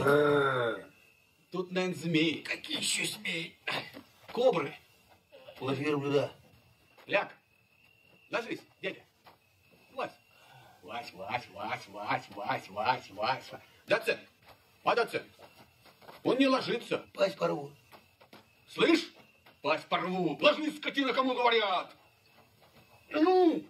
А. Тут, наверное, змеи. Какие еще змеи? Кобры. Лавирую, да. Ляг. Ложись, дядя. Вась. Вась, Вась, Вась, Вась, Вась, Вась, Вась. Доцент. А доцент? Он не ложится. Пасть порву. Слышь? Пасть порву. Ложись, скотина, кому говорят. Ну.